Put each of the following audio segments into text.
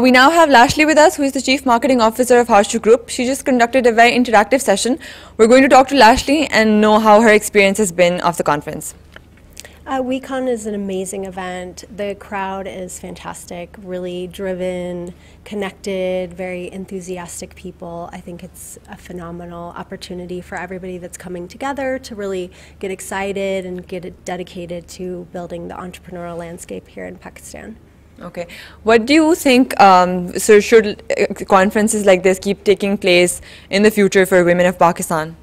We now have Lashley with us, who is the Chief Marketing Officer of Hashoo Group. She just conducted a very interactive session. We're going to talk to Lashley and know how her experience has been of the conference. Uh, WeCon is an amazing event. The crowd is fantastic, really driven, connected, very enthusiastic people. I think it's a phenomenal opportunity for everybody that's coming together to really get excited and get dedicated to building the entrepreneurial landscape here in Pakistan. Okay. What do you think, um, so should uh, conferences like this keep taking place in the future for women of Pakistan?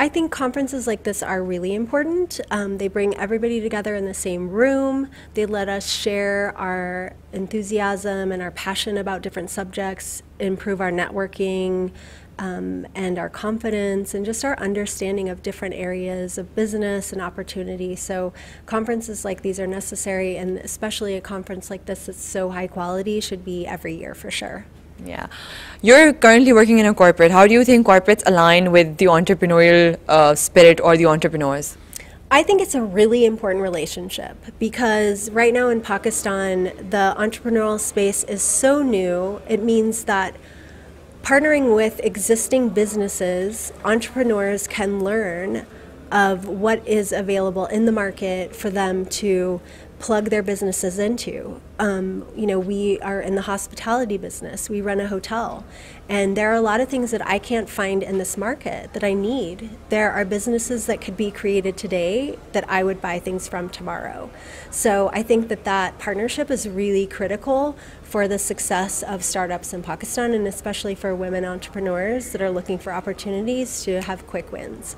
I think conferences like this are really important. Um, they bring everybody together in the same room. They let us share our enthusiasm and our passion about different subjects, improve our networking um, and our confidence, and just our understanding of different areas of business and opportunity. So, conferences like these are necessary, and especially a conference like this that's so high quality should be every year for sure. Yeah. You're currently working in a corporate. How do you think corporates align with the entrepreneurial uh, spirit or the entrepreneurs? I think it's a really important relationship because right now in Pakistan, the entrepreneurial space is so new. It means that partnering with existing businesses, entrepreneurs can learn of what is available in the market for them to plug their businesses into. Um, you know, we are in the hospitality business, we run a hotel, and there are a lot of things that I can't find in this market that I need. There are businesses that could be created today that I would buy things from tomorrow. So I think that that partnership is really critical for the success of startups in Pakistan and especially for women entrepreneurs that are looking for opportunities to have quick wins.